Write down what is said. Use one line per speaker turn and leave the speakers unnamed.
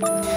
Bye.